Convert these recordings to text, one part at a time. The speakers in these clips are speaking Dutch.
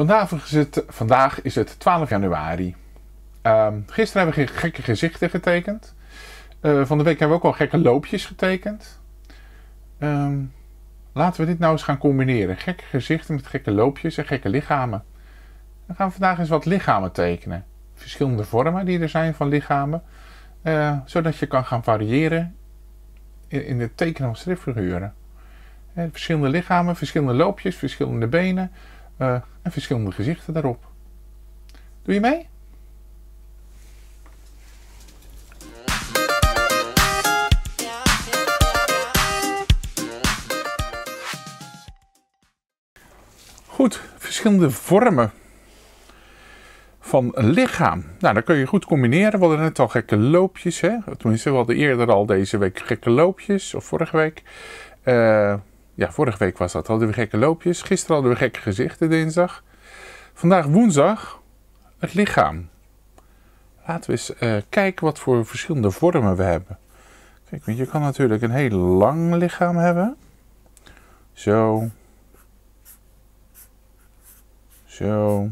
Vandaag is het, vandaag is het 12 januari. Ehm, gisteren hebben we gekke gezichten getekend. Uh, van de week hebben we ook al gekke loopjes getekend. Ehm, laten we dit nou eens gaan combineren. Gekke gezichten met gekke loopjes en gekke lichamen. Dan gaan we vandaag eens wat lichamen tekenen. Verschillende vormen die er zijn van lichamen. Uh, zodat je kan gaan variëren in, in het tekenen van stripfiguren. Uh, verschillende lichamen, verschillende loopjes, verschillende benen uh, en verschillende gezichten daarop. Doe je mee? Goed, verschillende vormen van een lichaam. Nou, dan kun je goed combineren. We hadden net al gekke loopjes. Hè? Tenminste, we hadden eerder al deze week gekke loopjes. Of vorige week. Uh, ja, vorige week was dat. Hadden we gekke loopjes. Gisteren hadden we gekke gezichten dinsdag. Vandaag woensdag het lichaam. Laten we eens uh, kijken wat voor verschillende vormen we hebben. Kijk, want je kan natuurlijk een heel lang lichaam hebben. Zo. Zo.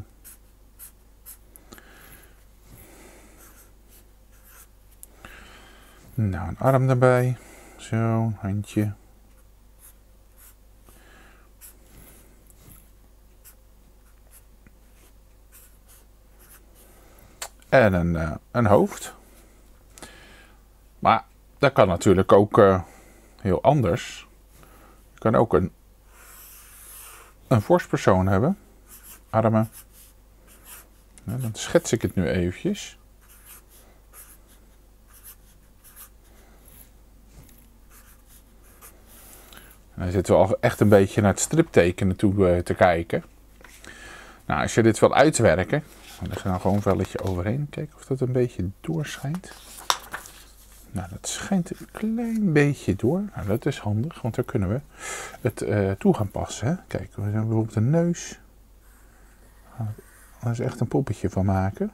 Nou, een arm erbij. Zo, handje. En een, uh, een hoofd. Maar dat kan natuurlijk ook uh, heel anders. Je kan ook een, een vorstpersoon hebben. Armen. Dan schets ik het nu eventjes. dan zitten we al echt een beetje naar het striptekenen toe uh, te kijken. Nou, als je dit wil uitwerken, dan leg je nou gewoon een velletje overheen. Kijken of dat een beetje doorschijnt. Nou, dat schijnt een klein beetje door. Nou, dat is handig, want daar kunnen we het uh, toe gaan passen. Hè? Kijk, we hebben bijvoorbeeld een neus. Daar is echt een poppetje van maken.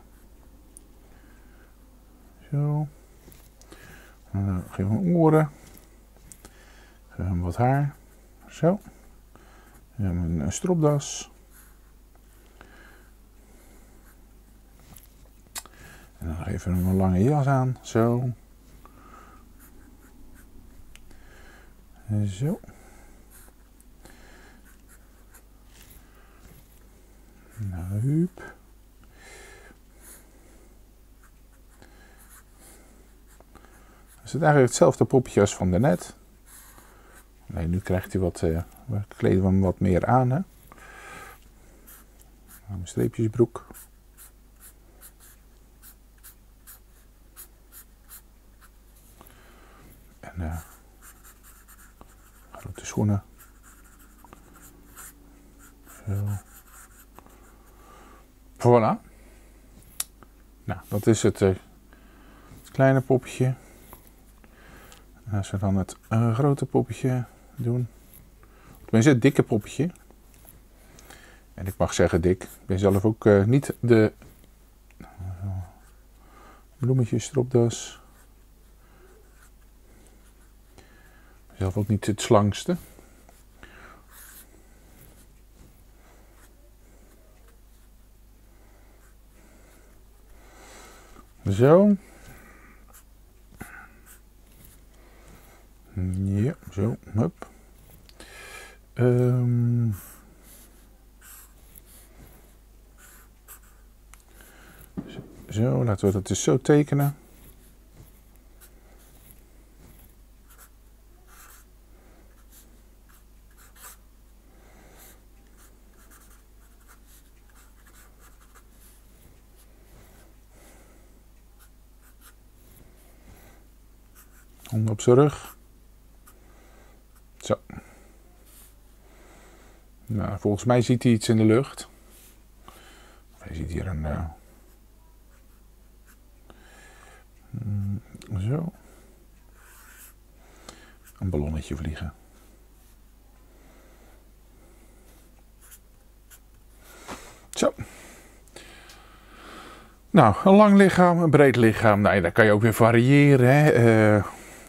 Zo. En dan geven we oren. Geven hem wat haar. Zo. En een stropdas. En dan geven we hem een lange jas aan. Zo. Zo. Nou, hup. Is eigenlijk hetzelfde poppetje als van daarnet. Nee, nu krijgt hij wat, uh, kleden we hem wat meer aan. Hè? Een streepjesbroek. En uh, grote schoenen. Zo. Voilà. Nou, dat is het, uh, het kleine poppetje. En als we dan het uh, grote poppetje doen. Tenminste, het dikke poppetje. En ik mag zeggen dik. Ik ben zelf ook niet de bloemetjes stropdas. Zelf ook niet het slangste. Zo. Ja, zo, hup. Um, zo, laten we dat dus zo tekenen. Op zijn rug. Zo. Nou, volgens mij ziet hij iets in de lucht. Hij ziet hier een. Uh... zo. Een ballonnetje vliegen. Zo. Nou, een lang lichaam, een breed lichaam. Nou, daar kan je ook weer variëren. Hè. Uh,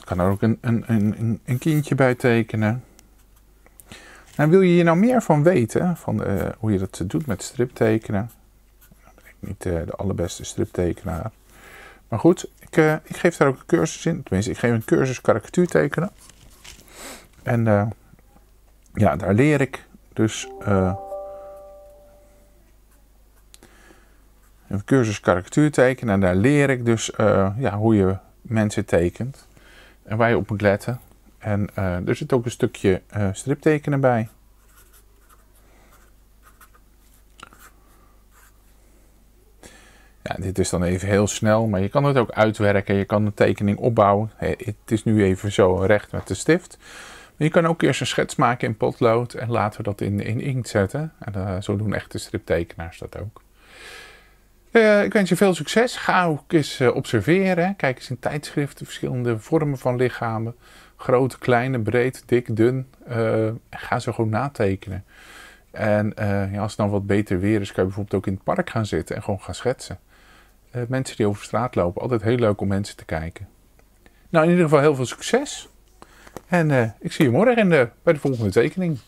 kan er ook een, een, een, een kindje bij tekenen. Nou, wil je hier nou meer van weten, van eh, hoe je dat doet met striptekenen? Nou ben ik niet uh, de allerbeste striptekenaar. Maar goed, ik, uh, ik, geef daar ook een cursus in. Tenminste, ik geef een cursus karikatuur tekenen. En ja, daar leer ik dus een cursus karikatuur tekenen. En daar leer ik dus ja, hoe je mensen tekent. En waar je op moet letten. En uh, er zit ook een stukje uh, striptekenen bij. Ja, dit is dan even heel snel, maar je kan het ook uitwerken. Je kan een tekening opbouwen. Het is nu even zo recht met de stift. Maar je kan ook eerst een schets maken in potlood en later dat in, in inkt zetten. En uh, zo doen echte striptekenaars dat ook. Uh, ik wens je veel succes. Ga ook eens uh, observeren. Kijk eens in tijdschriften, verschillende vormen van lichamen. Groot, kleine, breed, dik, dun. Uh, ga ze gewoon natekenen. En ja, als het dan wat beter weer is, kan je bijvoorbeeld ook in het park gaan zitten en gewoon gaan schetsen. mensen die over straat lopen, altijd heel leuk om mensen te kijken. Nou, in ieder geval heel veel succes. En ik zie je morgen in de, bij de volgende tekening.